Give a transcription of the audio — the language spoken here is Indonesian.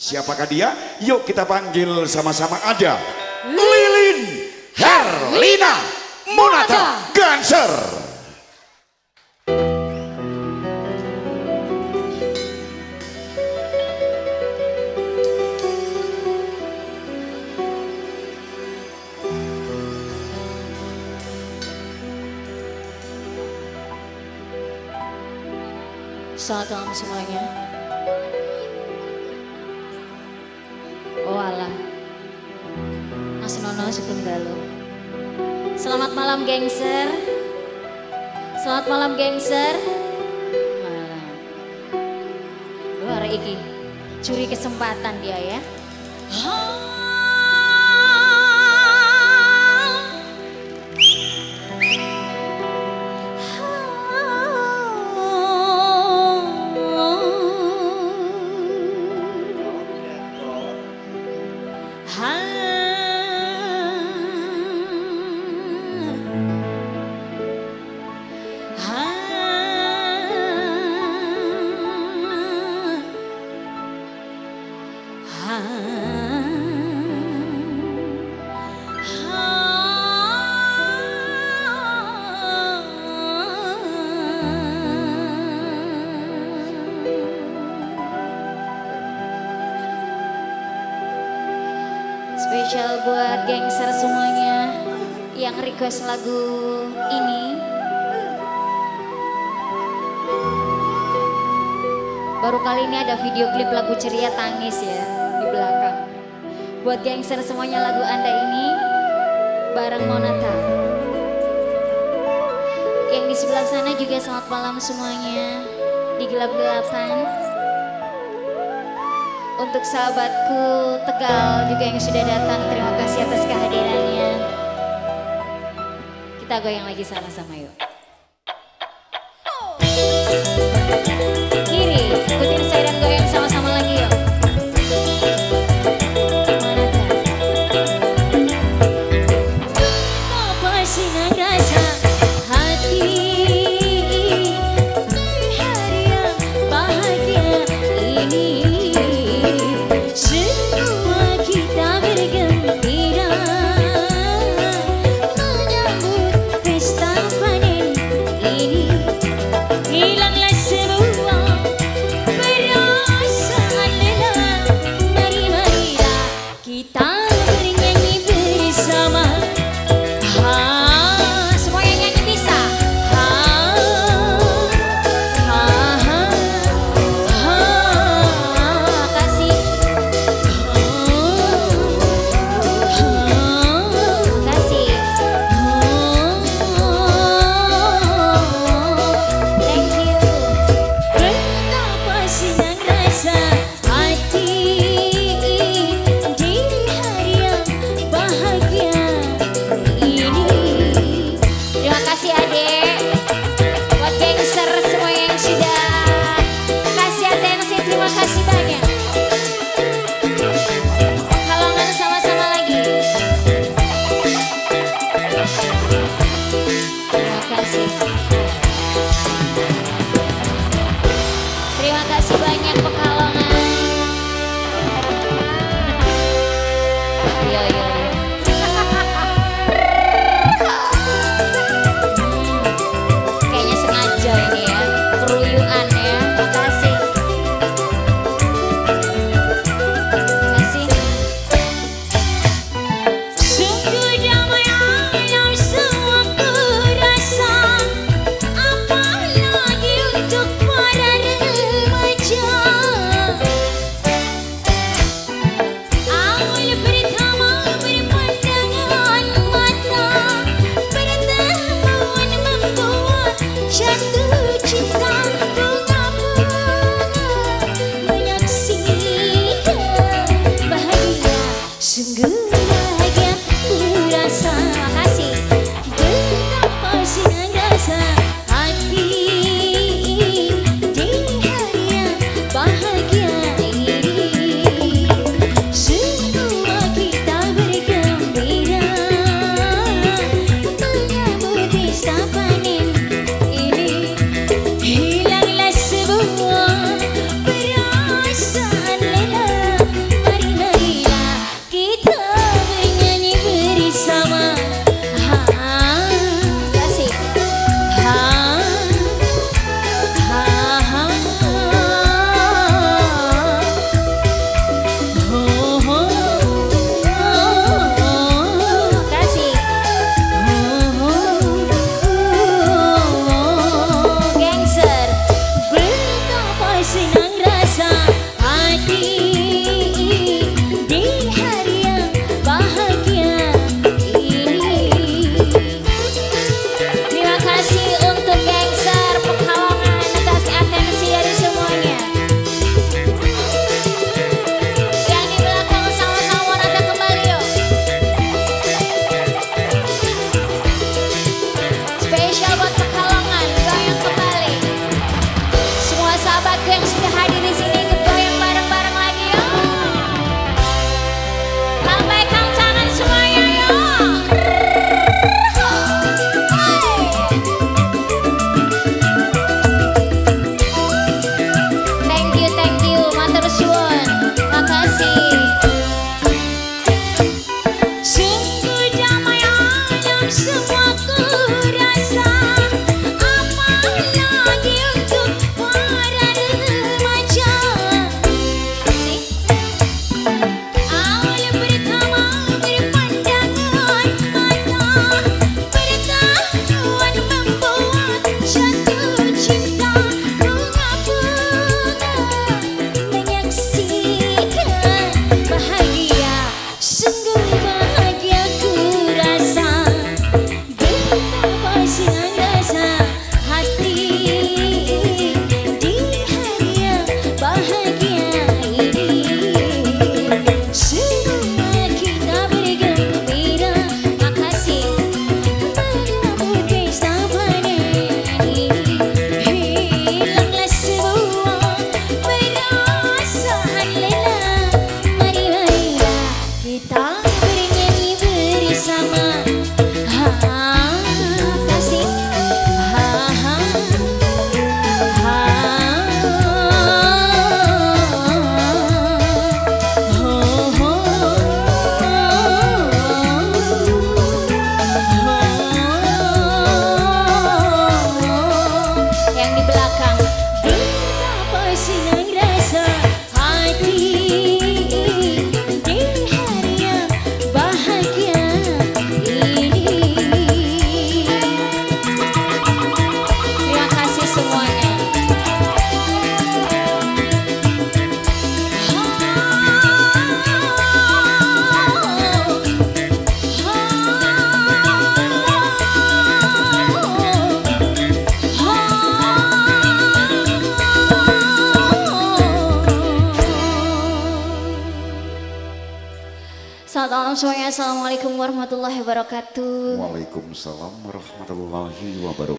Siapakah dia? Yuk kita panggil sama-sama ada Lilin Herlina Monata Ganser. Selamat malam semuanya. Nono Sugeng Selamat malam gengser. Selamat malam gengser. Malam. Luar iki. Curi kesempatan dia ya. Spesial buat gangster semuanya yang request lagu ini. Baru kali ini ada video klip lagu ceria tangis ya di belakang. Buat gangster semuanya lagu Anda ini bareng Monata. Yang di sebelah sana juga selamat malam semuanya di gelap-gelapan untuk sahabatku Tegal juga yang sudah datang. Terima kasih atas kehadirannya. Kita goyang lagi sama-sama yuk. Malam semuanya. Assalamualaikum warahmatullahi wabarakatuh. Waalaikumsalam warahmatullahi wabarakatuh.